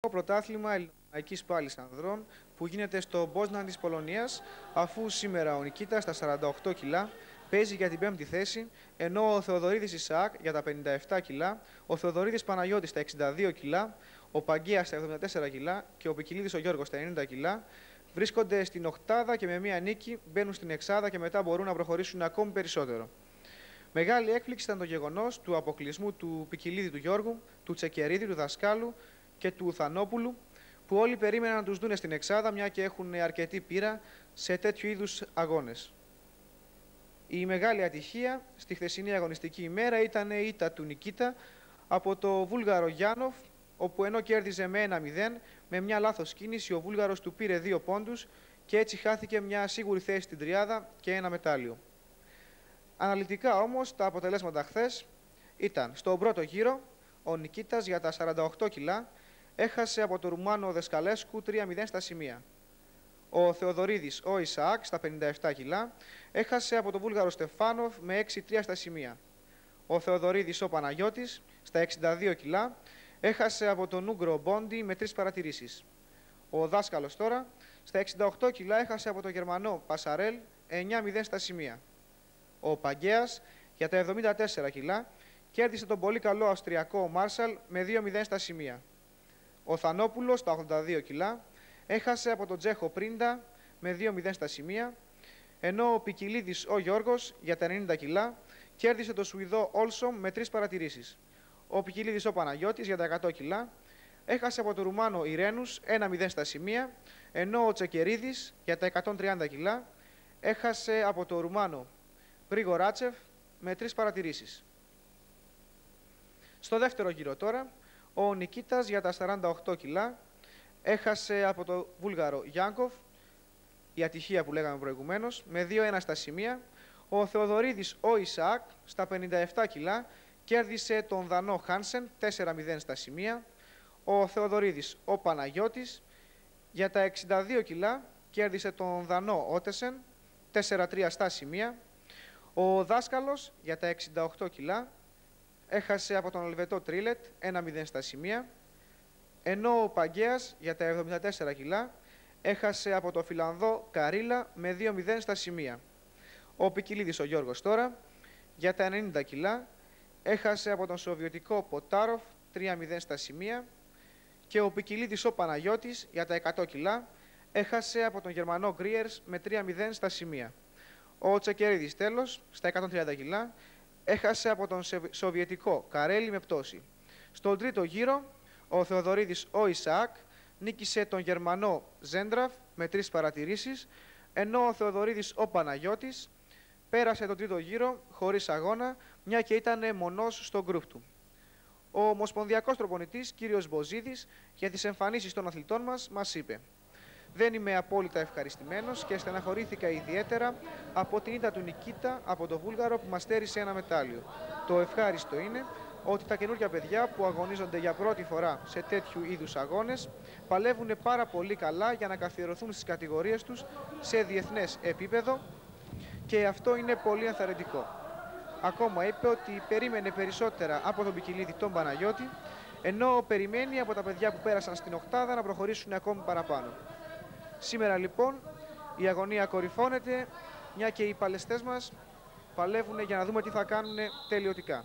Το πρωτάθλημα ελληνικής πάλι ανδρών που γίνεται στο Μπόσναν της Πολωνίας, αφού σήμερα ο Νικήτας στα 48 κιλά παίζει για την πέμπτη θέση, ενώ ο Θεοδωρίδης Ισαάκ για τα 57 κιλά, ο Θεοδωρίδης Παναγιώτης στα 62 κιλά, ο Παγκίας στα 74 κιλά και ο Πικιλίδης ο Γιώργος στα 90 κιλά, βρίσκονται στην οκτάδα και με μία νίκη μπαίνουν στην εξάδα και μετά μπορούν να προχωρήσουν ακόμη περισσότερο. Μεγάλη έκπληξη ήταν το γεγονός του αποκλεισμού του Πικιλίδη του Γιώργου, του Τσεκερίδη, του Δασκάλου και του Θανόπουλου, που όλοι περίμεναν να τους δούνε στην Εξάδα, μια και έχουν αρκετή πείρα σε τέτοιου είδους αγώνες. Η μεγάλη ατυχία στη χθεσινή αγωνιστική ημέρα ήταν η ήττα του Νικήτα από το Βούλγαρο Γιάννοφ, όπου ενώ κέρδιζε με 1-0, με μια λάθος κίνηση ο Βούλγαρος του πήρε δύο πόντους και έτσι χάθηκε μια σίγουρη θέση στην τριάδα και ένα μετάλλιο. Αναλυτικά όμως τα αποτελέσματα χθες ήταν στον πρώτο γύρο ο Νικήτας για τα 48 κιλά έχασε από τον Ρουμάνο Δεσκαλέσκου 3-0 στα σημεία. Ο Θεοδωρίδης, ο Ισαάκ, στα 57 κιλά, έχασε από τον Βούλγαρο Στεφάνοφ με 6-3 στα σημεία. Ο Θεοδωρίδης, ο Παναγιώτης, στα 62 κιλά, έχασε από τον Ούγκρο Μπόντι με 3 παρατηρήσεις. Ο δάσκαλος τώρα, στα 68 κιλά, έχασε από τον Γερμανό Πασαρέλ 9-0 στα σημεία. Ο Παγκέας, για τα 74 κιλά, κέρδισε τον πολύ καλό Αυστριακό Μάρσαλ με 2-0 στα σημεία. Ο Θανόπουλος, στα 82 κιλά, έχασε από τον Τζέχο Πρίντα με 2-0 στα σημεία, ενώ ο Πικιλίδης ο Γιώργος για τα 90 κιλά κέρδισε τον Σουηδό Όλσομ με 3 παρατηρήσεις. Ο Πικιλίδης ο Παναγιώτης για τα 100 κιλά έχασε από τον Ρουμάνο Ιρένους 1-0 στα σημεία, ενώ ο Τσεκερίδης για τα 130 κιλά έχασε από τον Ρουμάνο Πρίγο Ράτσεφ με 3 παρατηρήσεις. Στο δεύτερο γύρο τώρα, ο Νικήτας για τα 48 κιλά έχασε από το Βούλγαρο Γιάνκοφ, η ατυχία που λέγαμε προηγουμένως, με 2-1 στα σημεία. Ο Θεοδωρίδης ο Ισαάκ στα 57 κιλά κέρδισε τον Δανό Χάνσεν 4-0 στα σημεία. Ο Θεοδωρίδης ο Παναγιώτης για τα 62 κιλά κέρδισε τον Δανό Ότεσεν 4-3 στα σημεία. Ο Δάσκαλος για τα 68 κιλά έχασε από τον Ελβετό Τρίλετ 1-0 στα σημεία, ενώ ο Παγκέας για τα 74 κιλά έχασε από τον Φιλανδό Καρίλα με 2-0 στα σημεία. Ο Πικιλίδης ο Γιώργος τώρα για τα 90 κιλά έχασε από τον Σοβιωτικό Ποτάροφ 3-0 στα σημεία και ο Πικιλίδης ο Παναγιώτης για τα 100 κιλά έχασε από τον Γερμανό Γκρίερς με 3-0 στα σημεία. Ο Τσεκερίδης τέλος στα 130 κιλά έχασε από τον Σοβιετικό Καρέλη με πτώση. Στον τρίτο γύρο, ο Θεοδωρίδης ο Ισαάκ νίκησε τον Γερμανό Ζέντραφ με τρεις παρατηρήσεις, ενώ ο Θεοδωρίδης ο Παναγιώτης πέρασε τον τρίτο γύρο χωρίς αγώνα, μια και ήταν μονός στο γκρουπ του. Ο Ομοσπονδιακός Τροπονητής, κύριος Μποζίδης, για τις εμφανίσεις των αθλητών μας, μας είπε δεν είμαι απόλυτα ευχαριστημένος και στεναχωρήθηκα ιδιαίτερα από την ήττα του Νικήτα από το Βούλγαρο που μας στέρισε ένα μετάλλιο. Το ευχάριστο είναι ότι τα καινούργια παιδιά που αγωνίζονται για πρώτη φορά σε τέτοιου είδους αγώνες παλεύουν πάρα πολύ καλά για να καθιερωθούν στις κατηγορίες τους σε διεθνές επίπεδο και αυτό είναι πολύ ενθαρρυντικό. Ακόμα είπε ότι περίμενε περισσότερα από τον Πικιλίδη τον Παναγιώτη ενώ περιμένει από τα παιδιά που πέρασαν στην οκτάδα να προχωρήσουν ακόμη παραπάνω. Σήμερα λοιπόν η αγωνία κορυφώνεται, μια και οι παλαιστές μας παλεύουν για να δούμε τι θα κάνουν τελειωτικά.